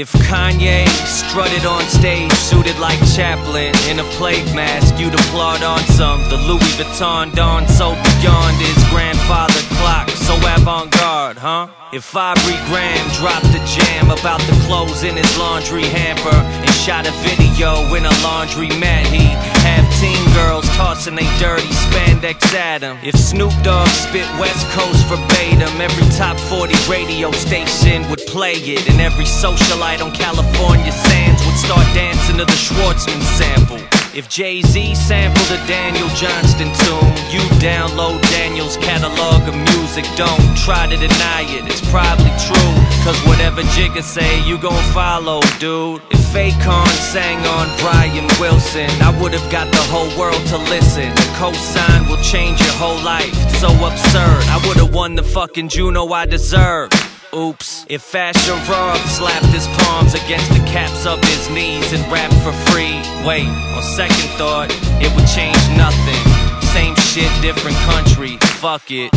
If Kanye strutted on stage, suited like Chaplin in a plague mask, you'd applaud on some. The Louis Vuitton Don so beyond his grandfather clock, so avant garde, huh? If Aubrey Graham dropped a jam about the clothes in his laundry hamper and shot a video in a laundry mat, he'd have teen girls tossing they dirty spandex at him. If Snoop Dogg spit West Coast verbatim, every top 40 radio station would play it, and every socialite on California sands would start dancing to the Schwartzman sample. If Jay Z sampled a Daniel Johnston tune, you download Daniel's catalog of music. Don't try to deny it, it's probably true. Cause whatever Jigga say, you gon' follow, dude. If Akon sang on Brian Wilson, I would've got the whole world to listen. The cosign will change your whole life. It's so absurd. I would've won the fucking Juno I deserve. Oops. If Asher Roth slapped his palms against the caps of his knees and rapped for free, wait, on second thought, it would change nothing. Same shit, different country, fuck it.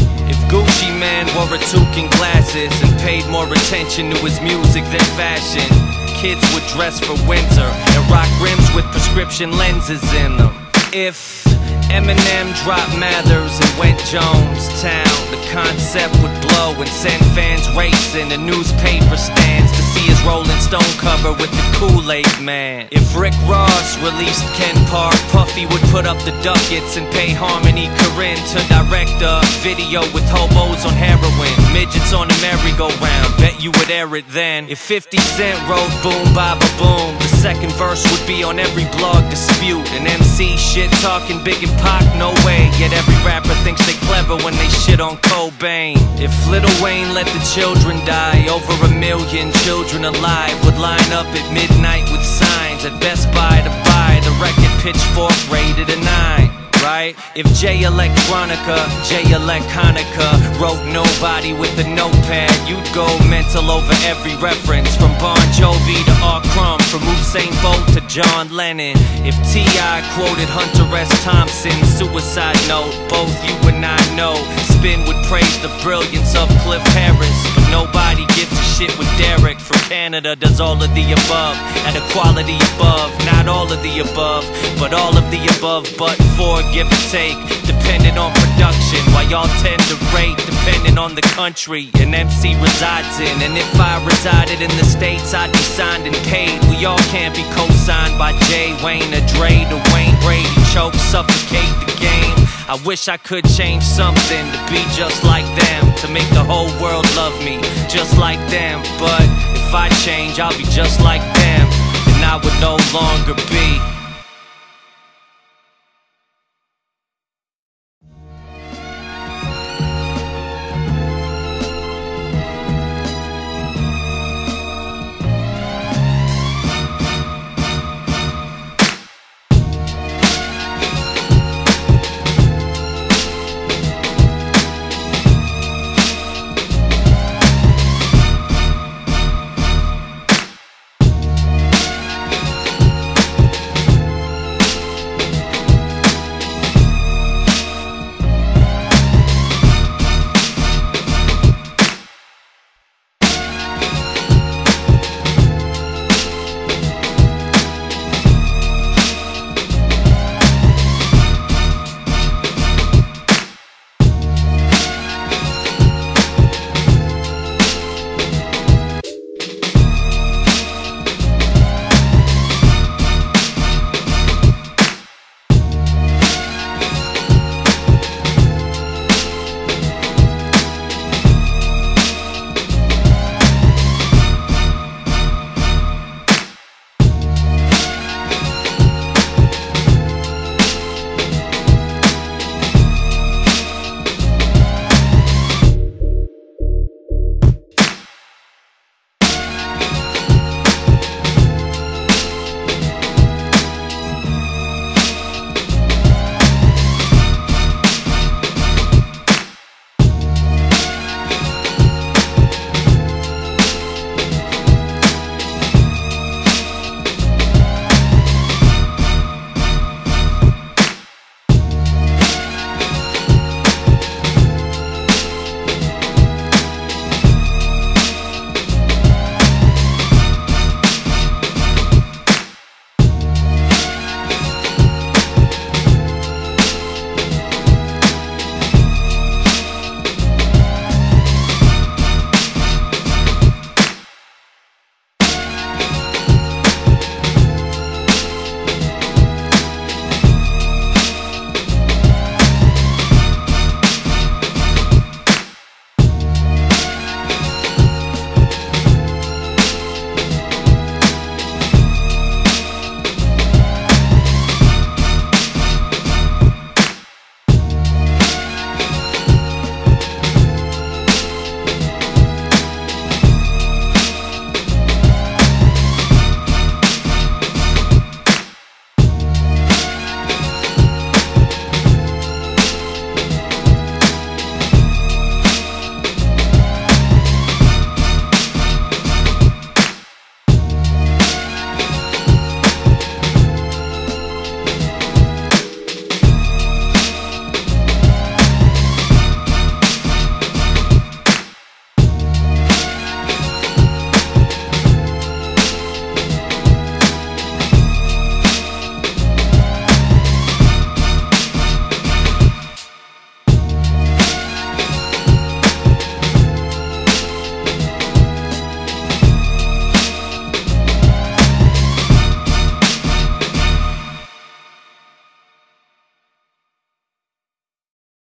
Gucci Mane wore a toque and glasses and paid more attention to his music than fashion, kids would dress for winter and rock rims with prescription lenses in them. If Eminem dropped And went Jonestown. The concept would blow and send fans racing to newspaper stands to see his Rolling Stone cover with the Kool-Aid Man. If Rick Ross released Ken Park, Puffy would put up the ducats and pay Harmony Korine to direct a video with hobos on heroin, midgets on a merry-go-round. Bet you would air it then. If 50 Cent wrote Boom Baba Boom, the second verse would be on every blog dispute. An MC shit talking big and Pac, no way. Yet every rapper thinks they clever when they shit on Cobain. If Lil Wayne let the children die, over a million children alive would line up at midnight with signs at Best Buy to buy the record Pitchfork rated a nine. Right? If Jay Electronica, Jay Electronica wrote nobody with a notepad, you'd go mental over every reference from Bon Jovi to R. Crumb, from Usain Bolt John Lennon. If T.I. quoted Hunter S. Thompson's suicide note, both you and I know Spin would praise the brilliance of Cliff Harris, but nobody gives a shit with Derek from Canada does all of the above at a quality above, not all of the above, but all of the above, but for give or take, depending on production. While y'all tend to rate, depending on the country an MC resides in. And if I resided in the States, I'd be signed and paid. We all can't be co signed by Jay Wayne or Dre to Wayne Brady. Choke, suffocate the game. I wish I could change something to be just like them, to make the whole world love me just like them. But if I change, I'll be just like them, and I would no longer be